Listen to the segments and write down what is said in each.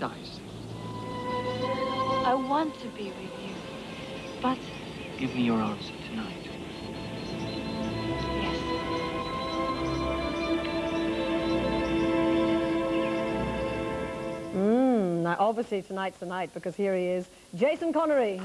paradise. I want to be with you, but Give me your answer tonight. yes. Mm, now, obviously, tonight's the night because here he is, Jason Connery.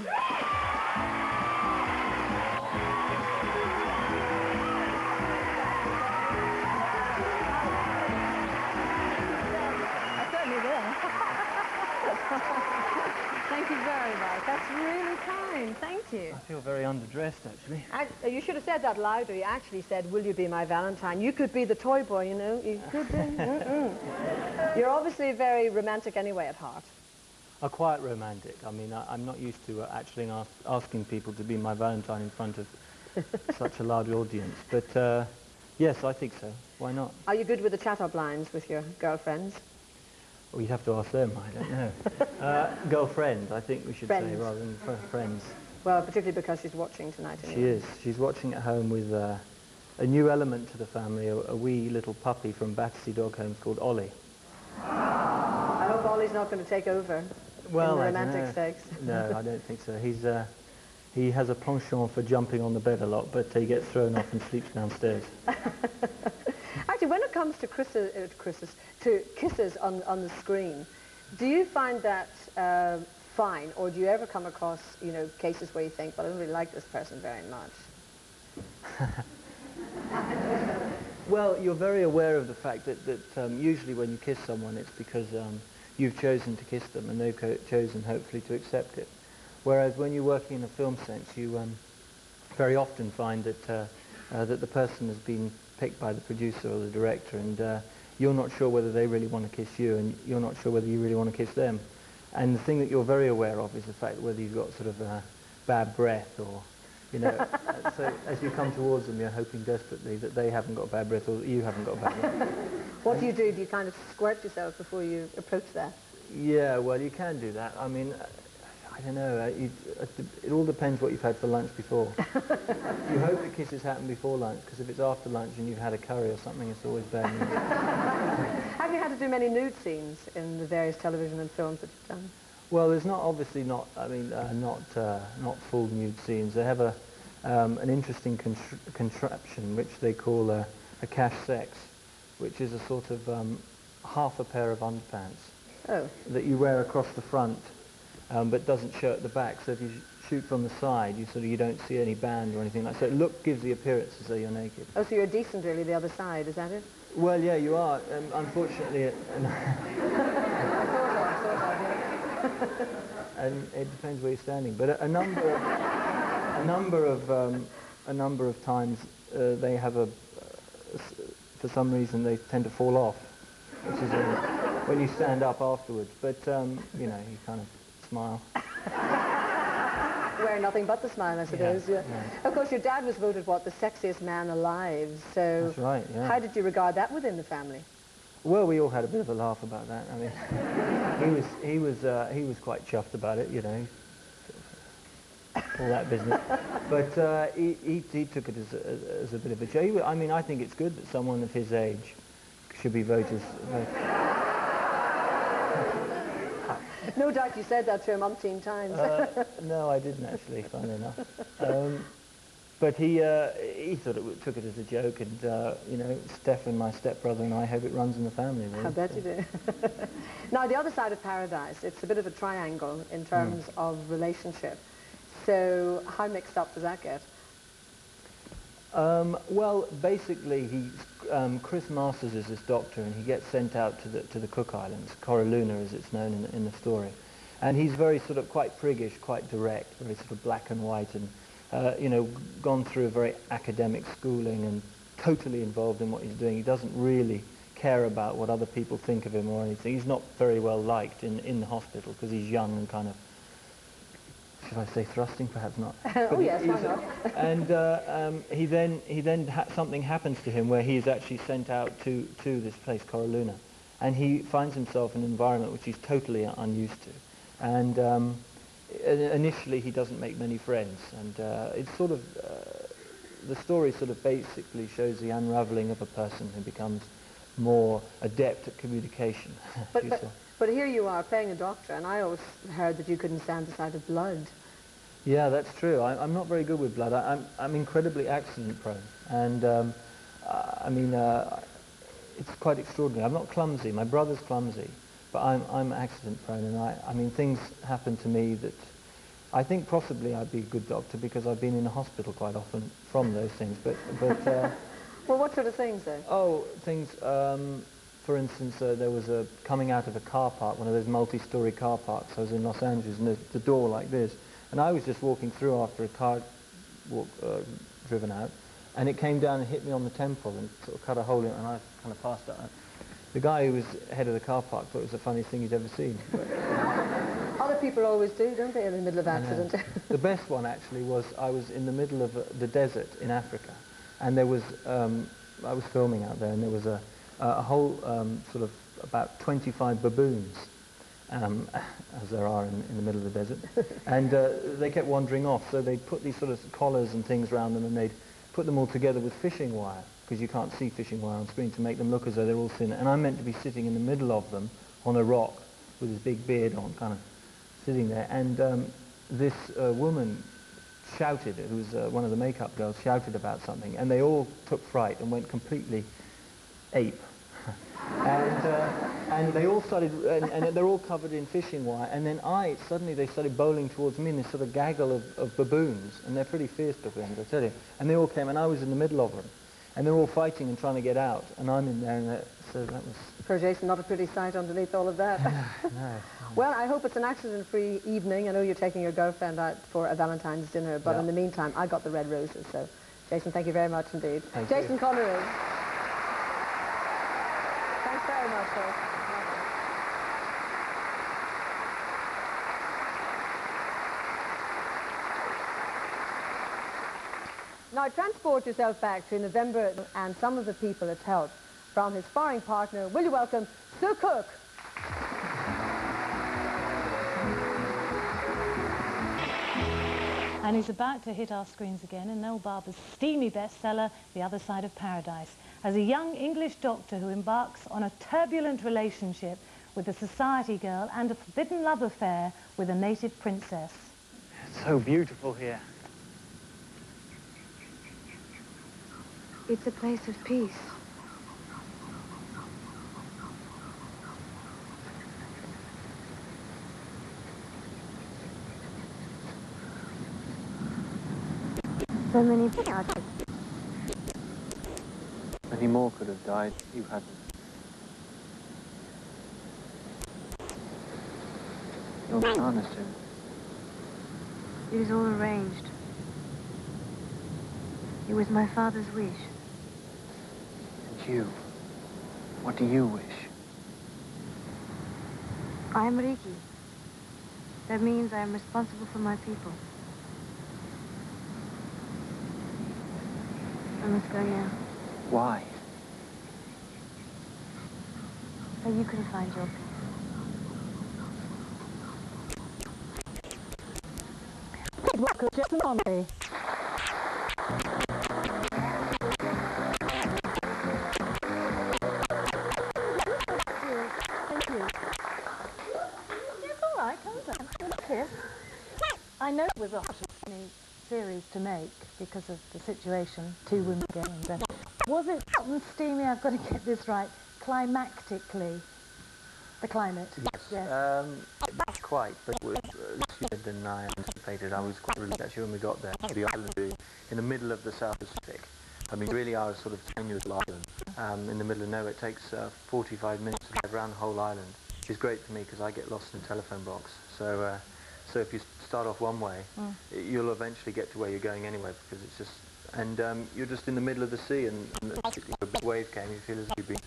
Very much. That's really kind. Thank you. I feel very underdressed, actually. I, you should have said that louder. You actually said, will you be my Valentine? You could be the toy boy, you know. You could be. You're obviously very romantic anyway at heart. I'm quite romantic. I mean, I, I'm not used to uh, actually ask, asking people to be my Valentine in front of such a large audience. But uh, yes, I think so. Why not? Are you good with the chat-up lines with your girlfriends? Well, you'd have to ask them. I don't know. uh, girlfriend, I think we should say, rather than fr- friends. Well, particularly because she's watching tonight. She is. She's watching at home with uh, a new element to the family, a, a wee little puppy from Battersea Dog Homes called Ollie. I hope Ollie's not going to take over Well, in the romantic stakes. No, I don't think so. He's uh, he has a penchant for jumping on the bed a lot, but he gets thrown off and sleeps downstairs. Actually, when comes to kisses, uh, to kisses on, on the screen, do you find that uh, fine, or do you ever come across, you know, cases where you think, well, I don't really like this person very much? Well, you're very aware of the fact that, that um, usually when you kiss someone, it's because um, you've chosen to kiss them and they've chosen, hopefully, to accept it. Whereas when you're working in a film sense, you um, very often find that, uh, uh, that the person has been picked by the producer or the director and uh, you're not sure whether they really want to kiss you and you're not sure whether you really want to kiss them. And the thing that you're very aware of is the fact whether you've got sort of uh, bad breath or, you know, so as you come towards them, you're hoping desperately that they haven't got bad breath or that you haven't got bad breath. What do you do? Do you kind of squirt yourself before you approach that? Yeah, well, you can do that. I mean, I don't know. uh, You, uh, it all depends what you've had for lunch before. you hope the kisses happen before lunch, because if it's after lunch and you've had a curry or something, it's always bad news. Have you had to do many nude scenes in the various television and films that you've done? well, there's not obviously not. I mean, uh, not uh, not full nude scenes. They have a um, an interesting contr- contraption which they call a, a cash sex, which is a sort of um, half a pair of underpants. Oh, that you wear across the front, um, but doesn't show at the back. So if you sh- shoot from the side, you sort of you don't see any band or anything like. So it look gives the appearance as though you're naked. oh, so you're decent really the other side, is that it? Well, yeah, you are. Um, unfortunately, it, and it depends where you're standing. But a, a number, of, a number of, um, a number of times uh, they have a, uh, s- for some reason they tend to fall off, which is when you stand up afterwards. But um, you know, you kind of smile. Wear nothing but the smile, I suppose. Yeah. Of course, your dad was voted, what, the sexiest man alive. So That's right. Yeah. how did you regard that within the family? Well, we all had a bit of a laugh about that. I mean, he was he was uh, he was quite chuffed about it, you know, all that business. But uh, he, he he took it as a, as a bit of a joke. I mean, I think it's good that someone of his age should be voted. No doubt you said that to him umpteen times. Uh, no, I didn't actually, funnily enough. Um, but he uh, he thought it took it as a joke, and uh, you know, Stefan, my stepbrother, and I hope it runs in the family. Really. I bet you do. now, the other side of paradise, it's a bit of a triangle in terms of relationship. So how mixed up does that get? Um, well, basically, he, um, Chris Masters is this doctor, and he gets sent out to the to the Cook Islands, Coraluna, as it's known in the, in the story, and he's very sort of quite priggish, quite direct, very sort of black and white, and uh, you know, gone through a very academic schooling and totally involved in what he's doing. He doesn't really care about what other people think of him or anything. He's not very well liked in in the hospital because he's young and kind of. Should I say thrusting? Perhaps not. Oh, yes, why not? and uh, um, he then he then ha- something happens to him where he is actually sent out to to this place Coraluna, and he finds himself in an environment which he's totally unused to, and um, initially he doesn't make many friends, and uh, it's sort of uh, the story sort of basically shows the unraveling of a person who becomes more adept at communication. But, but. But here you are playing a doctor, and I always heard that you couldn't stand the sight of blood. Yeah, that's true. I, I'm not very good with blood. I, I'm, I'm incredibly accident prone. And um, I mean, uh, it's quite extraordinary. I'm not clumsy. My brother's clumsy. But I'm, I'm accident prone. And I, I mean, things happen to me that I think possibly I'd be a good doctor because I've been in a hospital quite often from those things. But, but uh, Well, what sort of things, though? Oh, things, um, for instance, uh, there was a, coming out of a car park, one of those multi-story car parks. I was in Los Angeles, and there's the door like this. And I was just walking through after a car walk, uh, driven out, and it came down and hit me on the temple and sort of cut a hole in it, and I kind of passed out. The guy who was head of the car park thought it was the funniest thing he'd ever seen. Other people always do, don't they, in the middle of accident? the best one actually was I was in the middle of uh, the desert in Africa, and there was um, I was filming out there, and there was a a whole um, sort of about 25 baboons, um, as there are in, in the middle of the desert, and uh, they kept wandering off. So they put these sort of collars and things around them, and they'd put them all together with fishing wire because you can't see fishing wire on screen to make them look as though they're all thin. And I'm meant to be sitting in the middle of them on a rock with this big beard on, kind of sitting there. And um, this uh, woman shouted, who was uh, one of the makeup girls, shouted about something, and they all took fright and went completely ape. and, uh, and they all started, and, and they're all covered in fishing wire, and then I, suddenly they started bowling towards me in this sort of gaggle of, of baboons, and they're pretty fierce baboons, I tell you. And they all came, and I was in the middle of them, and they're all fighting and trying to get out, and I'm in there, and that, so that was, For Jason, not a pretty sight underneath all of that. no. well, I hope it's an accident-free evening. I know you're taking your girlfriend out for a Valentine's dinner, but Yeah. in the meantime, I got the red roses. So, Jason, thank you very much indeed. Thank you. Jason Connery. Now transport yourself back to November and some of the people it helped from his sparring partner. Will you welcome Sue Cook? And he's about to hit our screens again in Noel Barber's steamy bestseller, The Other Side of Paradise, as a young English doctor who embarks on a turbulent relationship with a society girl and a forbidden love affair with a native princess. It's so beautiful here. It's a place of peace. So many people. Many more could have died. You hadn't. You'll be honest soon. It was all arranged. It was my father's wish. And you? What do you wish? I am Riki. That means I am responsible for my people. I must go now. Why? So you can find your peace. Welcome, Jason Connery. Thank you. It's all right, calm down. I know it was a funny series to make because of the situation, two women getting better. Was it hot and steamy, I've got to get this right, climactically? The climate? Yes. Um, not quite, but it was uh, than I anticipated. I was quite relieved actually when we got there. The island in the middle of the South Pacific. I mean, really are a sort of little island um, in the middle of nowhere. It takes uh, 45 minutes to drive around the whole island, which is great for me because I get lost in a telephone box. So, uh, so if you start off one way, Mm. you'll eventually get to where you're going anyway because it's just, and um, you're just in the middle of the sea and, and a big wave came, you feel as if you've been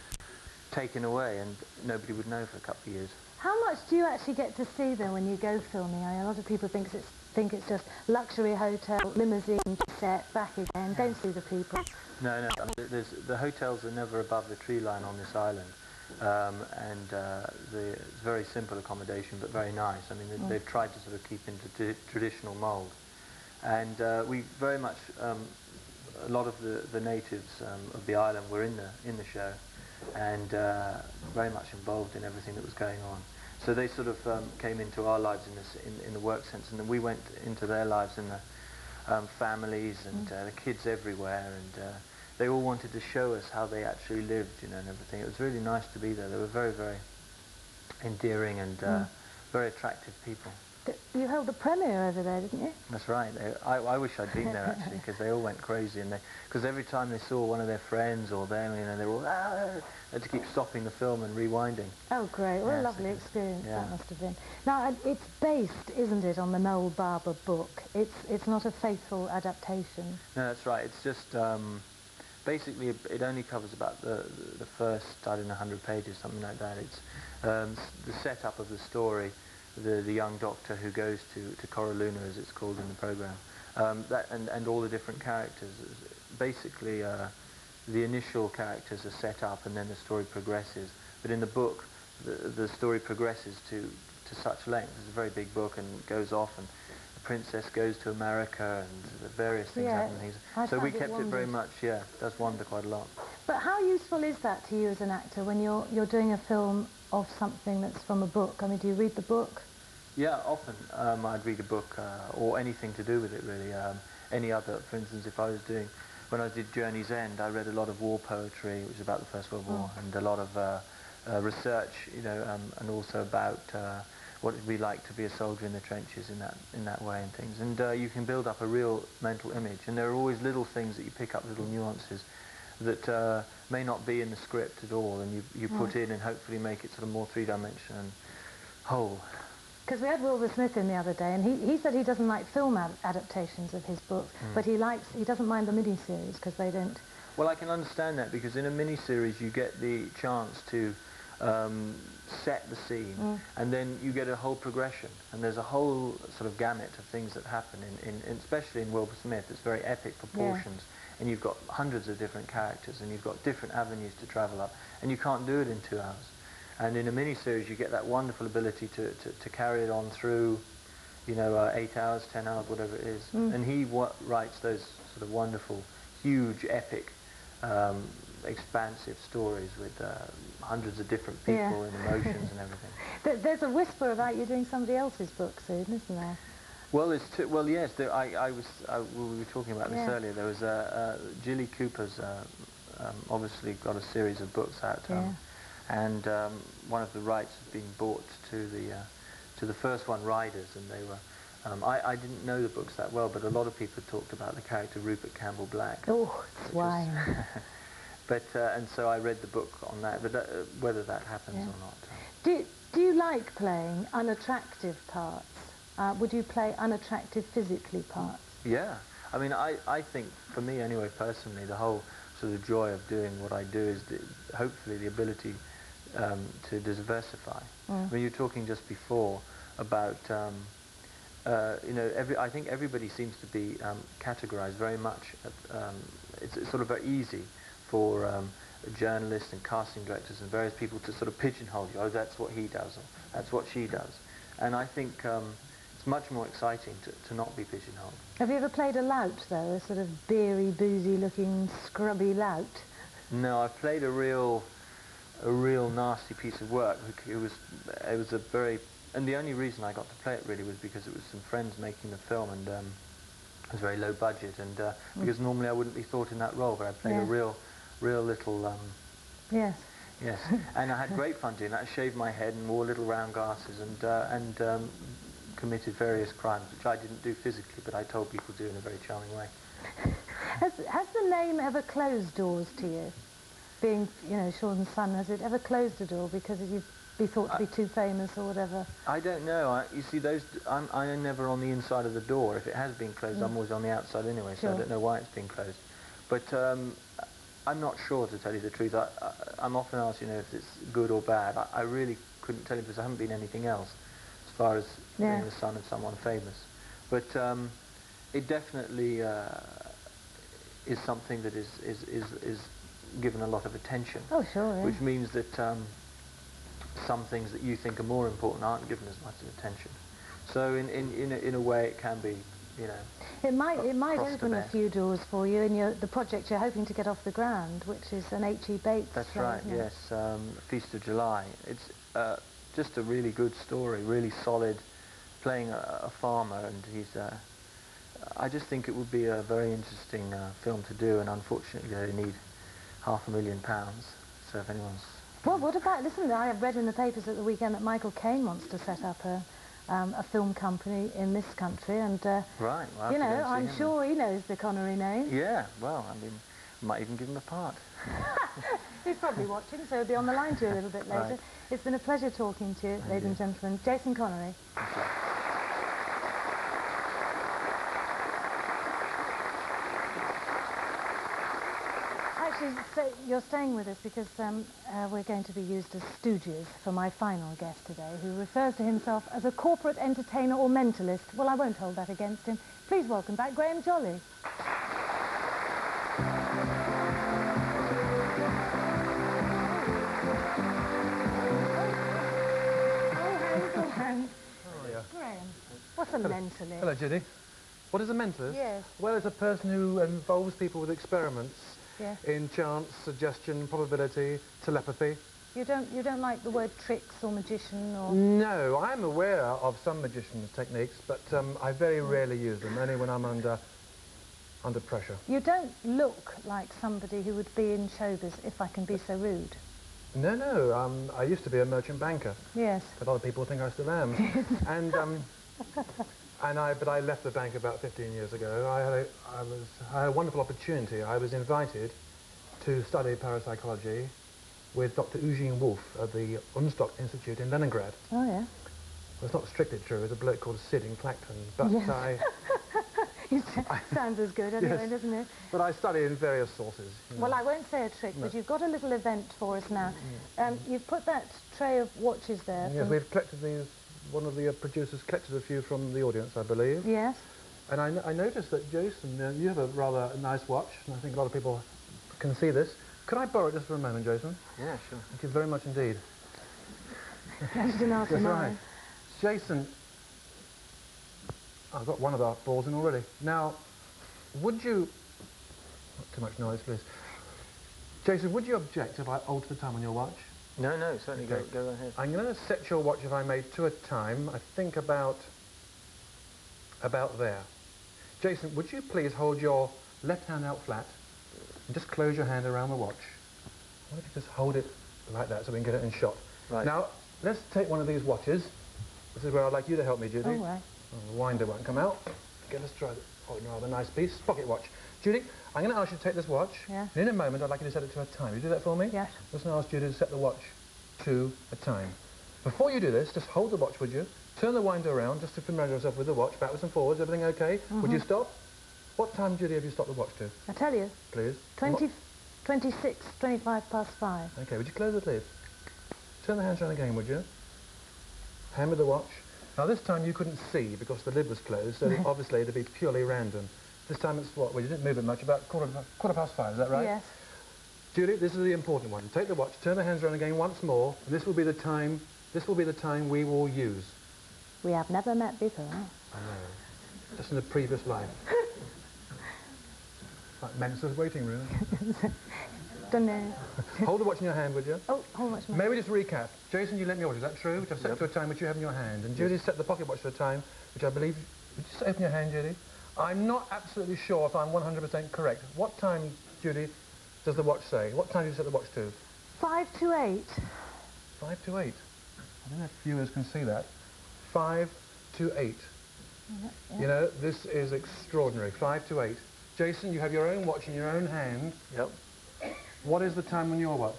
taken away and nobody would know for a couple of years. How much do you actually get to see though when you go filming? I mean, a lot of people think it's think it's just luxury hotel, limousine, set, back again. Don't see the people. No, no. I mean, there's, the hotels are never above the tree line on this island, um, and uh, the, it's very simple accommodation, but very nice. I mean, they, they've tried to sort of keep into t- traditional mould, and uh, we very much um, a lot of the, the natives um, of the island were in the in the show, and uh, very much involved in everything that was going on. So they sort of um, came into our lives in, this, in, in the work sense, and then we went into their lives in the um, families and uh, the kids everywhere, and uh, they all wanted to show us how they actually lived, you know, and everything. It was really nice to be there. They were very, very endearing and uh, very attractive people. You held a premiere over there, didn't you? That's right. They, I, I wish I'd been there actually because they all went crazy and because every time they saw one of their friends or them, you know, they were all ah, they had to keep stopping the film and rewinding. Oh, great. What a lovely experience Yeah. that must have been. Now, it's based, isn't it, on the Noel Barber book? It's, it's not a faithful adaptation. No, that's right. It's just um, basically it, only covers about the the first I don't know 100 pages, something like that. It's um, the setup of the story, the the young doctor who goes to to Coraluna, as it's called in the program, um, that and and all the different characters. Basically, uh, the initial characters are set up, and then the story progresses. But in the book, the the story progresses to to such length. It's a very big book and goes off and. Princess goes to America and various things Yeah, happen. Things. So we found it kept it very much, yeah, does wander quite a lot. But how useful is that to you as an actor when you're, you're doing a film of something that's from a book? I mean, do you read the book? Yeah, often um, I'd read a book uh, or anything to do with it really. Um, any other, for instance, if I was doing, when I did Journey's End, I read a lot of war poetry, which is about the First World War, and a lot of uh, uh, research, you know, um, and also about uh, what it'd be like to be a soldier in the trenches in that in that way and things. And uh, you can build up a real mental image, and there are always little things that you pick up, little nuances that uh, may not be in the script at all, and you you put in and hopefully make it sort of more three-dimensional and whole. Because we had Wilbur Smith in the other day, and he, he said he doesn't like film ad- adaptations of his books, but he likes he doesn't mind the miniseries because they don't. Well, I can understand that because in a mini-series you get the chance to um, set the scene Mm. and then you get a whole progression. And there's a whole sort of gamut of things that happen in, in, in especially in Wilbur Smith it's very epic proportions. And you've got hundreds of different characters and you've got different avenues to travel up and you can't do it in two hours. And in a mini-series you get that wonderful ability to, to, to carry it on through you know uh, eight hours ten hours whatever it is. Mm. and he wa- writes those sort of wonderful huge epic um, expansive stories with uh, hundreds of different people Yeah. and emotions and everything. There's a whisper about you doing somebody else's book soon, isn't there? Well, it's t- well, yes. There, I, I was. I, we were talking about this Yeah. earlier. There was uh, uh, Jilly Cooper's. Uh, um, obviously, got a series of books out, um, and um, one of the rights has been bought to the uh, to the first one, Riders, and they were. Um, I, I didn't know the books that well, but a lot of people talked about the character Rupert Campbell Black. Oh, was- but uh, and so I read the book on that, but uh, whether that happens Yeah. or not. uh, Do, do you like playing unattractive parts? Uh, would you play unattractive physically parts? Yeah, I mean, I, I think for me anyway, personally, the whole sort of joy of doing what I do is the, hopefully the ability um, to diversify. Mm. I mean, you were talking just before about, um, uh, you know, every, I think everybody seems to be um, categorized very much. At, um, it's, it's sort of very easy for um, journalists and casting directors and various people to sort of pigeonhole you. Oh, that's what he does, or that's what she does. And I think um, it's much more exciting to, to not be pigeonholed. Have you ever played a lout, though, a sort of beery, boozy-looking, scrubby lout? No, I played a real, a real nasty piece of work. It was, it was a very, and the only reason I got to play it really was because it was some friends making the film, and um, it was very low budget, and uh, because normally I wouldn't be thought in that role, but I played a real, real little, um, Yes. yes, and I had great fun doing that. I shaved my head and wore little round glasses, and uh, and um, committed various crimes, which I didn't do physically, but I told people to do in a very charming way. Has, has the name ever closed doors to you? Being, you know, Sean's son, has it ever closed a door because you'd be thought to be too famous or whatever? I don't know. I, you see, those I'm, I'm never on the inside of the door. If it has been closed, I'm always on the outside anyway, so I don't know why it's been closed. But um, I'm not sure, to tell you the truth. I, I, I'm often asked, you know, if it's good or bad. I, I really couldn't tell you because I haven't been anything else as far as Yeah. being the son of someone famous. But um, it definitely uh, is something that is, is, is, is given a lot of attention Oh, sure, yeah. which means that um, some things that you think are more important aren't given as much attention. So in, in, in, a, in a way it can be, you know, It might, it might open a few doors for you in your, the project you're hoping to get off the ground, which is an H.E. Bates that's show, right, yes, um, Feast of July. It's uh, just a really good story, really solid, playing a, a farmer, and he's. Uh, I just think it would be a very interesting uh, film to do, and unfortunately they need half a million pounds. So if anyone's Well, what about, listen, I have read in the papers at the weekend that Michael Caine wants to set up a, um, a film company in this country, and, uh, right, well, you I'll have to know, go and see I'm him sure he knows the Connery name. Yeah, well, I mean, might even give him a part. He's probably watching, so he'll be on the line to you a little bit later. Right. It's been a pleasure talking to you, ladies and gentlemen. Jason Connery. Actually, so you're staying with us because um, uh, we're going to be used as stooges for my final guest today, who refers to himself as a corporate entertainer or mentalist. Well, I won't hold that against him. Please welcome back Graham Jolley. Oh, hands, oh, hands. Graham, what's a mentalist? Hello, Judy. What is a mentalist? Yes. Well, it's a person who involves people with experiments Yes. in chance, suggestion, probability, telepathy. You don't, you don't like the word tricks or magician or... No, I'm aware of some magician's techniques, but um, I very rarely use them, only when I'm under, under pressure. You don't look like somebody who would be in showbiz, if I can be so rude. No, no, um, I used to be a merchant banker. Yes. A lot of people think I still am. and, um, and I, but I left the bank about 15 years ago. I had, a, I, was, I had a wonderful opportunity. I was invited to study parapsychology with Dr. Eugene Wolf at the Unstock Institute in Leningrad. Oh, yeah. Well, it's not strictly true. There's a bloke called Sid in Clacton. But, Yes. I, It sounds as good anyway, Yes. doesn't it? but I study in various sources. you know. Well, I won't say a trick, but you've got a little event for us now. Um, you've put that tray of watches there. Yes, we've collected these. One of the uh, producers collected a few from the audience, I believe. Yes. And I, n- I noticed that, Jason, uh, you have a rather nice watch, and I think a lot of people can see this. Could I borrow it just for a moment, Jason? Yeah, sure. Thank you very much indeed. Pleasure to know That's right. Jason, I've got one of our balls in already. Now, would you... Not too much noise, please. Jason, would you object if I alter the time on your watch? No, no, certainly go, Okay. go ahead. I'm going to set your watch, if I may, to a time, I think about... about there. Jason, would you please hold your left hand out flat and just close your hand around the watch? I wonder if you just hold it like that so we can get it in shot. Right. Now, let's take one of these watches. This is where I'd like you to help me, Judy. All right. Oh, the winder won't come out. Okay, let's try it. Oh, no, rather nice piece. Pocket watch. Judy, I'm going to ask you to take this watch. Yeah. And in a moment, I'd like you to set it to a time. You do that for me? Yes. I'm just going to ask Judy to set the watch to a time. Before you do this, just hold the watch, would you? Turn the winder around just to familiarise yourself with the watch, backwards and forwards. Everything okay? Would Mm-hmm. you stop? What time, Judy, have you stopped the watch to, I tell you, please? 20, 26, 25 past 5. Okay, would you close it, please? Turn the hands around again, would you? Hand me the watch. Now this time you couldn't see because the lid was closed, so obviously it'd be purely random. This time it's what? Well, you didn't move it much, about quarter, quarter past five, is that right? Yes. Judy, this is the important one. Take the watch, turn the hands around again once more, and this will be the time, this will be the time we will use. We have never met before. I know. Just in the previous life. like Mensa's waiting room. Don't know. Hold the watch in your hand, would you? Oh, how much more? May we just recap? Jason, you lent me your watch, is that true? Which I've set to a time which you have in your hand. And Judy set the pocket watch to a time, which I believe... Would you just open your hand, Judy? I'm not absolutely sure if I'm 100% correct. What time, Judy, does the watch say? What time do you set the watch to? 5 to 8. Five to eight. I don't know if viewers can see that. Five to eight. You know, this is extraordinary. Five to eight. Jason, you have your own watch in your own hand. Yep, What is the time on your watch?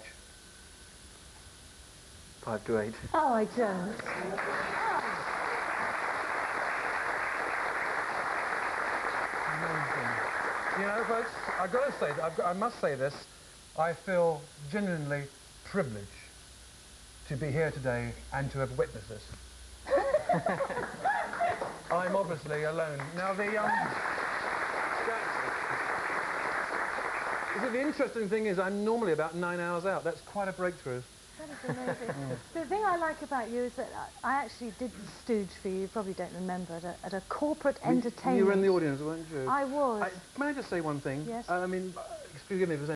five to eight. Oh, I don't. You know, folks, I've got to say, I've got, I must say this, I feel genuinely privileged to be here today and to have witnessed this. I'm obviously alone. Now, the, um... The interesting thing is I'm normally about nine hours out. That's quite a breakthrough. Amazing. the thing I like about you is that I I actually did the stooge for you, you probably don't remember, at a, at a corporate entertainment. You were in the audience, weren't you? I was. I, may I just say one thing? Yes. I mean, uh, forgive me